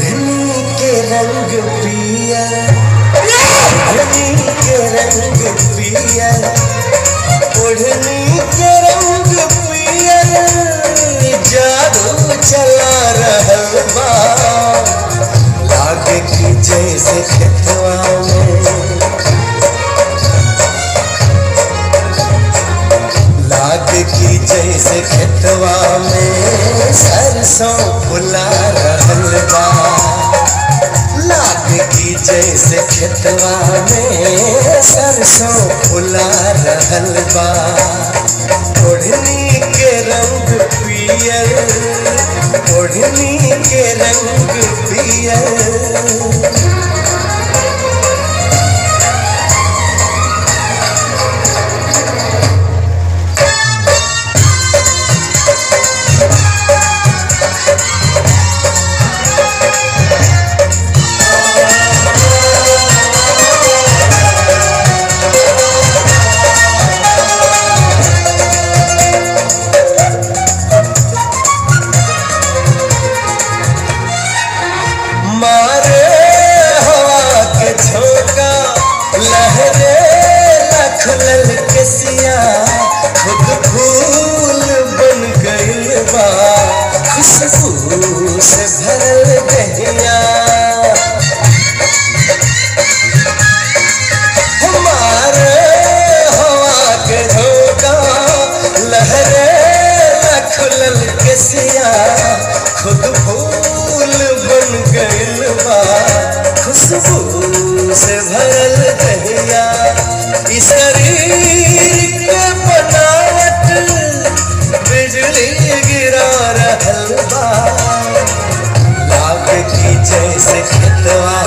धनी के रंग पिया धनी के रंग पिया ओढ़नी के रंग पिया जादू चला रहबा लागे जैसे खेतवा में। लागे जैसे खेतवा में सरसों फुला हमारे हवा के झोंका लहरे लखलल के खुद फूल बन गइल खुशबू से भरल दहिया। इस खेतवा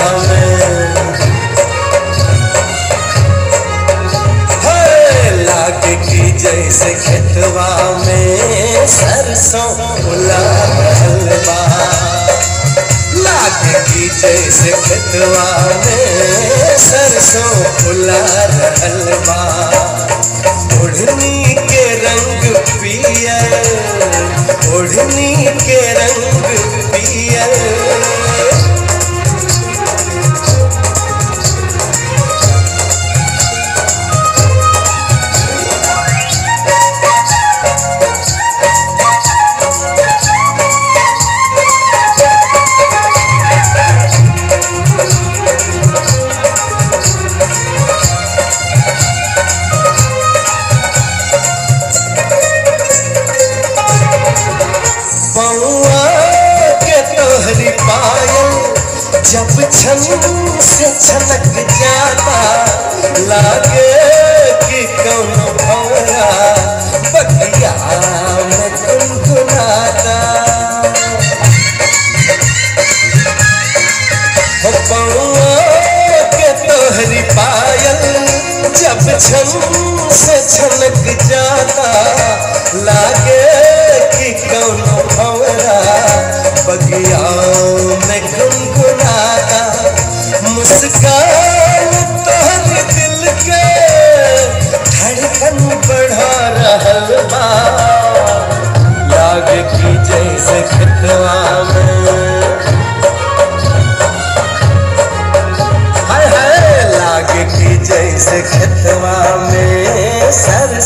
की जैसे खेतवा में सरसों रहल लाग की जैसे खेतवा में सरसों फुला ओढ़नी के रंग पियर, ओढ़नी के छन, से छलक जाता। लागे कि कौनो भौरा, बगिया में के तोहरी पायल, जब छन, से छलक जाता। लागे कि कौनो भौरा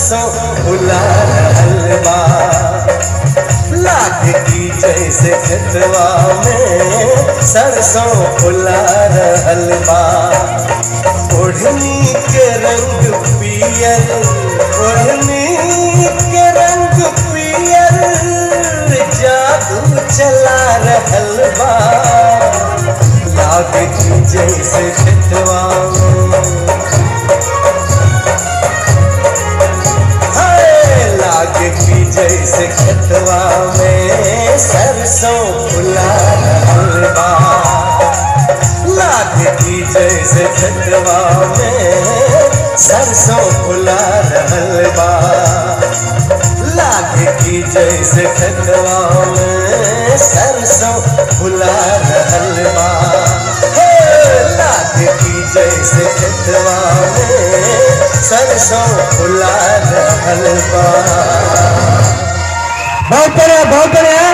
सरसों फुला रहल बा लाग की जैसे खेतवा में सरसों फुला रहल बा ओढ़नी के रंग पियर ओढ़नी के रंग पियर जादू चला रहल बा लाग की जैसे खेतवा में जैसे खेतवा में सरसों फुला रहल बा लाग की जैसे खेतवा में सरसों फुला रहल बा हे, लाग की जैसे खेतवा में सरसों फुला रहल बा बहुत बढ़िया। बहुत बढ़िया